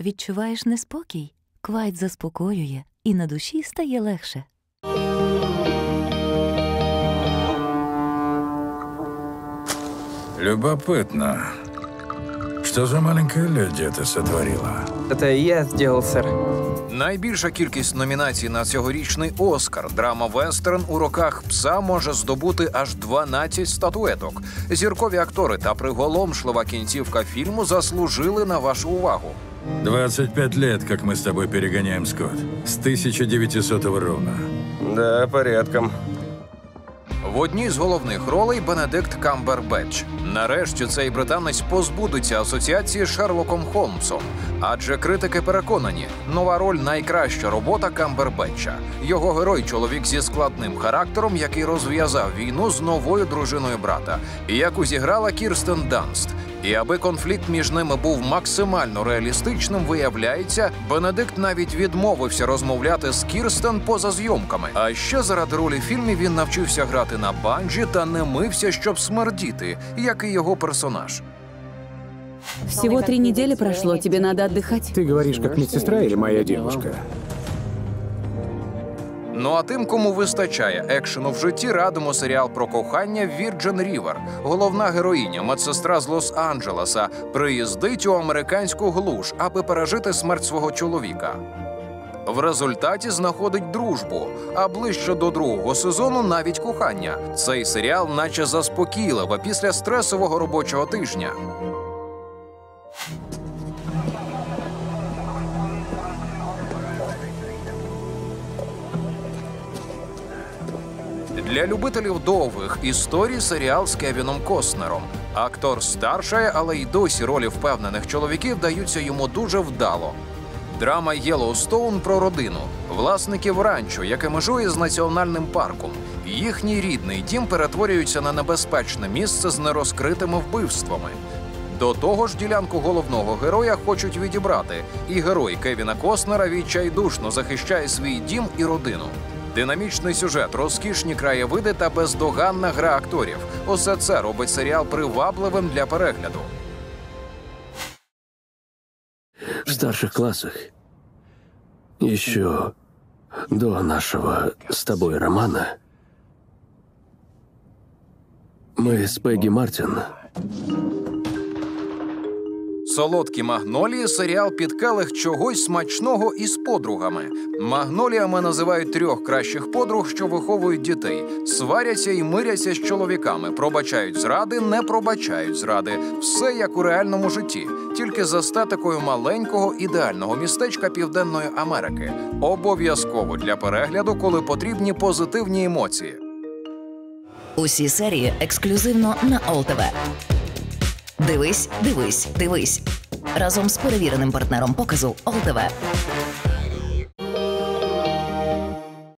Відчуваєш неспокій? Квайт заспокоює, і на душі стає легше. Любопытно. Что за маленькая леди это сотворила? Это я сделал, сэр. Найбільша кількість номінацій на цьогорічний Оскар драма-вестерн. У роках пса може здобути аж 12 статуеток. Зіркові актори та приголомшлива кінцівка фільму заслужили на вашу увагу. 25 лет, как мы с тобой перегоняем скот. С 1900 ровно. Да, порядком. В одній з головних ролей Бенедикт Камбербетч. Нарешті цей британець позбудеться асоціації з Шерлоком Холмсом. Адже критики переконані, нова роль найкраща робота Камбербетча. Його герой чоловік зі складним характером, який розв'язав війну з новою дружиною брата, яку зіграла Кірстен Данст. І аби конфлікт між ними був максимально реалістичним, виявляється, Бенедикт навіть відмовився розмовляти з Кірстен поза зйомками. А ще заради ролі в фільмі він навчився грати на банджо та не мився, щоб смердіти, як і його персонаж. Всего три недели прошло, тебе надо отдыхать. Ты говоришь, как медсестра или моя девушка? Ну а тим, кому вистачає екшену в житті, радимо серіал про кохання Virgin River. Головна героїня, медсестра з Лос-Анджелеса, приїздить у американську глуш, аби пережити смерть свого чоловіка. В результаті знаходить дружбу, а ближче до другого сезону навіть кохання. Цей серіал, наче заспокійливо після стресового робочого тижня. Для любителів довгих історій серіал з Кевіном Костнером. Актор старшає, але й досі ролі впевнених чоловіків даються йому дуже вдало. Драма Єлоустоун про родину, власників ранчо, яке межує з національним парком. Їхній рідний дім перетворюється на небезпечне місце з нерозкритими вбивствами. До того ж, ділянку головного героя хочуть відібрати, і герой Кевіна Костнера відчайдушно захищає свій дім і родину. Динамічний сюжет, розкішні краєвиди та бездоганна гра акторів. Усе це робить серіал привабливим для перегляду. в старших классах. Еще до нашего с тобой романа мы с Пегги Мартин Солодкі магнолії серіал під келих чогось смачного із подругами. Магноліями називають трьох кращих подруг, що виховують дітей, сваряться і миряться з чоловіками, пробачають зради, не пробачають зради. Все як у реальному житті, тільки за статикою маленького ідеального містечка Південної Америки. Обов'язково для перегляду, коли потрібні позитивні емоції. Усі серії ексклюзивно на ОЛТВ. Дивись, дивись, дивись разом з перевіреним партнером показу ОЛТВ.